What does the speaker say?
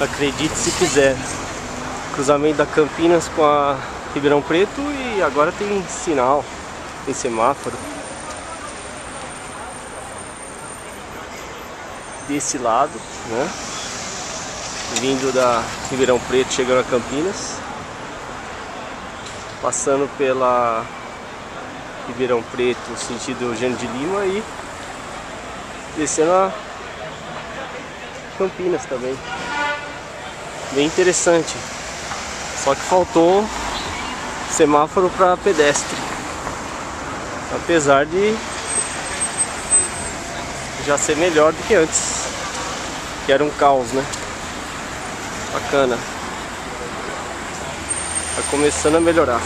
Acredite se quiser. Cruzamento da Campinas com a Ribeirão Preto e agora tem sinal, tem semáforo. Desse lado, né? Vindo da Ribeirão Preto, chegando a Campinas. Passando pela Ribeirão Preto, sentido Eugênio de Lima e descendo a Campinas também. Bem interessante. Só que faltou semáforo para pedestre. Apesar de já ser melhor do que antes. Que era um caos, né? Bacana. Tá começando a melhorar.